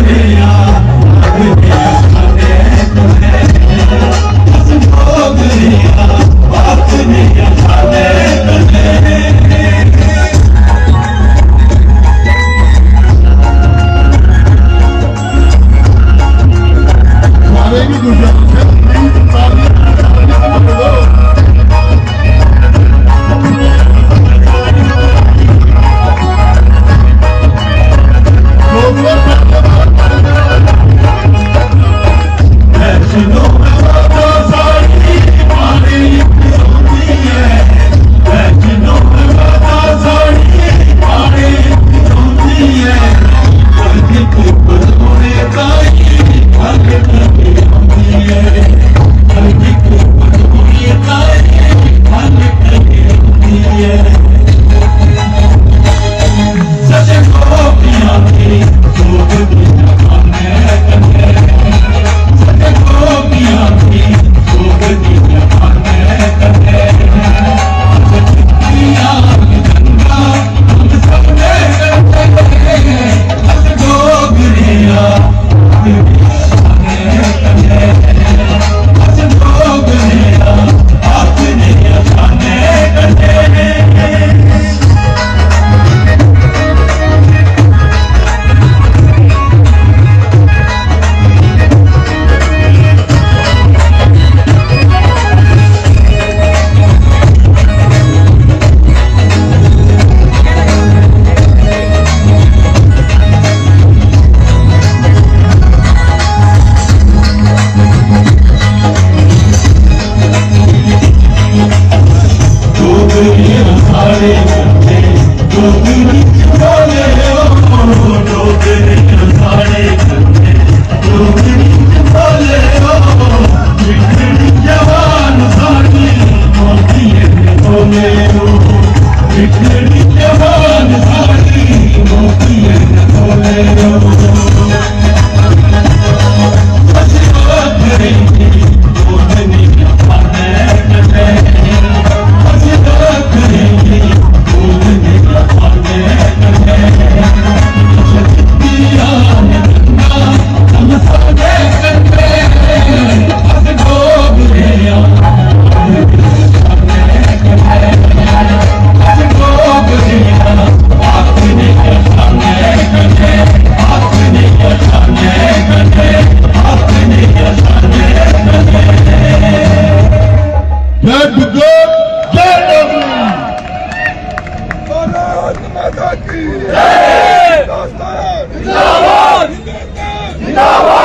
निके you. जिंदाबाद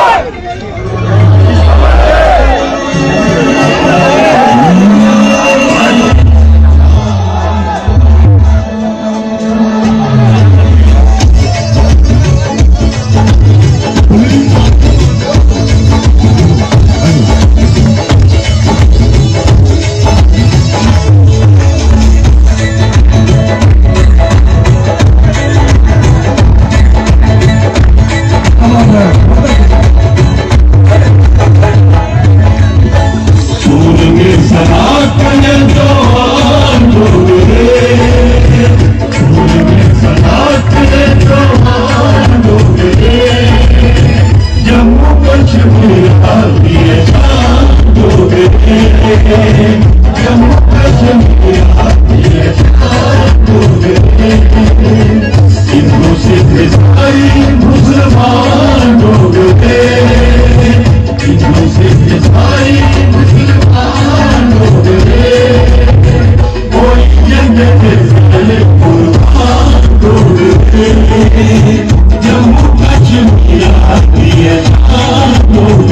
I'll be at home,